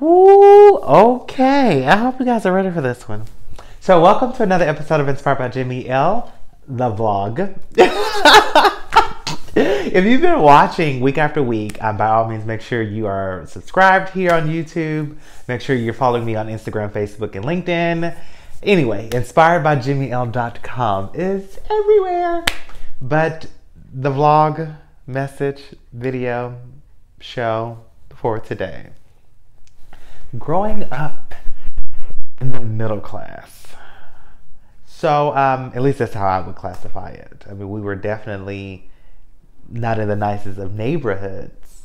Woo, okay. I hope you guys are ready for this one. So, welcome to another episode of Inspired by Jimmy L, the vlog. if you've been watching week after week, um, by all means, make sure you are subscribed here on YouTube. Make sure you're following me on Instagram, Facebook, and LinkedIn. Anyway, inspiredbyjimmyl.com is everywhere. But the vlog, message, video, show for today. Growing up in the middle class. So, um, at least that's how I would classify it. I mean, we were definitely not in the nicest of neighborhoods,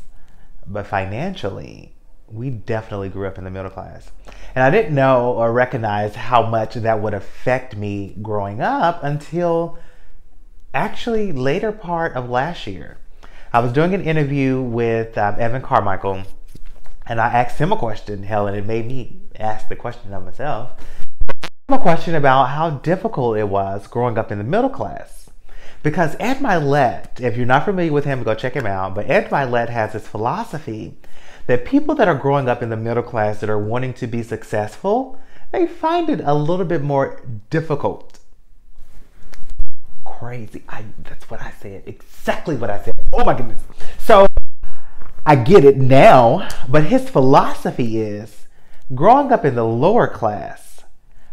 but financially, we definitely grew up in the middle class. And I didn't know or recognize how much that would affect me growing up until actually later part of last year. I was doing an interview with um, Evan Carmichael, and I asked him a question, hell, and it made me ask the question of myself. A question about how difficult it was growing up in the middle class. Because Ed Mylett, if you're not familiar with him, go check him out. But Ed Mylett has this philosophy that people that are growing up in the middle class that are wanting to be successful, they find it a little bit more difficult. Crazy. I, that's what I said. Exactly what I said. Oh my goodness. So I get it now, but his philosophy is growing up in the lower class,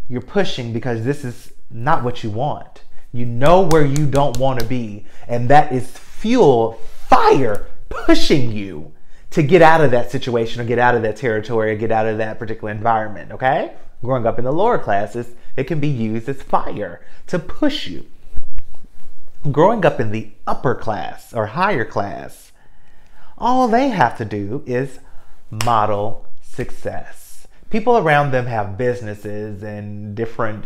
you're pushing because this is not what you want. You know where you don't want to be, and that is fuel, fire pushing you to get out of that situation or get out of that territory or get out of that particular environment, okay? Growing up in the lower classes, it can be used as fire to push you. Growing up in the upper class or higher class, all they have to do is model success. People around them have businesses and different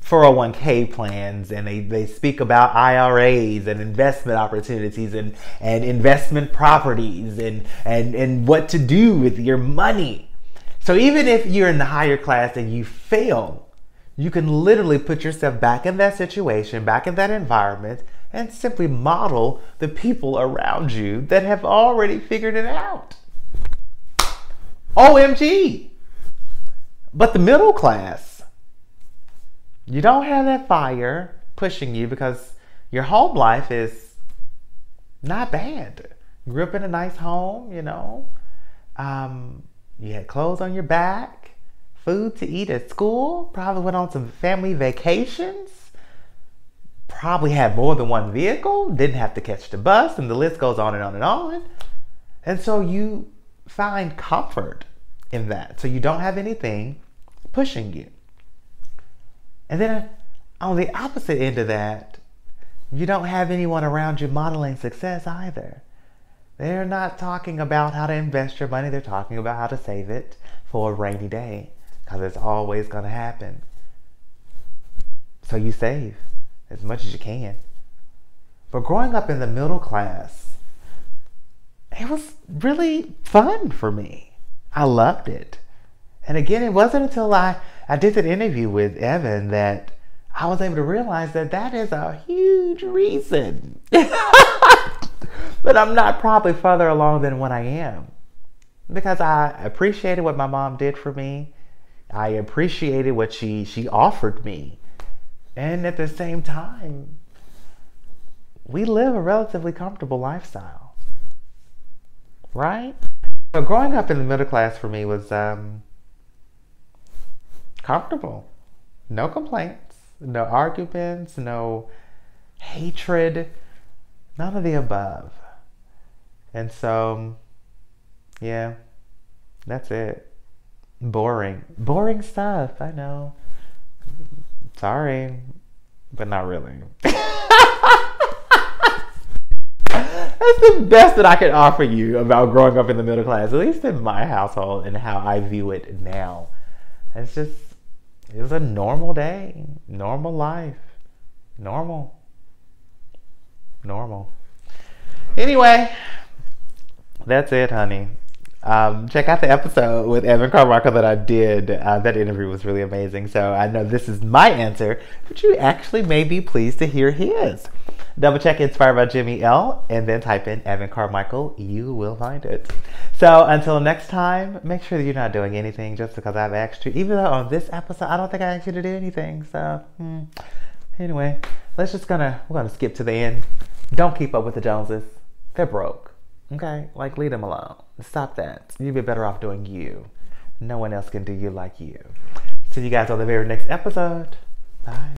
401k plans and they, they speak about IRAs and investment opportunities and, and investment properties and, and, and what to do with your money. So even if you're in the higher class and you fail, you can literally put yourself back in that situation, back in that environment, and simply model the people around you that have already figured it out. OMG! But the middle class, you don't have that fire pushing you because your home life is not bad. Grew up in a nice home, you know. Um, you had clothes on your back, food to eat at school, probably went on some family vacations, probably had more than one vehicle, didn't have to catch the bus, and the list goes on and on and on. And so you find comfort in that. So you don't have anything pushing you. And then uh, on the opposite end of that, you don't have anyone around you modeling success either. They're not talking about how to invest your money, they're talking about how to save it for a rainy day because it's always going to happen. So you save as much as you can. But growing up in the middle class, it was really fun for me. I loved it. And again, it wasn't until I, I did that interview with Evan that I was able to realize that that is a huge reason. but I'm not probably further along than what I am. Because I appreciated what my mom did for me. I appreciated what she, she offered me. And at the same time, we live a relatively comfortable lifestyle. Right? So growing up in the middle class for me was um, comfortable. No complaints, no arguments, no hatred, none of the above. And so, yeah, that's it. Boring. Boring stuff, I know. Sorry, but not really. That's the best that I can offer you about growing up in the middle class, at least in my household and how I view it now. It's just, it was a normal day, normal life, normal, normal. Anyway, that's it, honey. Um, check out the episode with Evan Carmichael that I did. Uh, that interview was really amazing. So I know this is my answer, but you actually may be pleased to hear his. Double check Inspired by Jimmy L and then type in Evan Carmichael. You will find it. So until next time, make sure that you're not doing anything just because I've asked you. Even though on this episode, I don't think I asked you to do anything. So hmm. anyway, let's just gonna we're gonna skip to the end. Don't keep up with the Joneses. They're broke. Okay, like leave them alone. Stop that. You'd be better off doing you. No one else can do you like you. See you guys on the very next episode. Bye.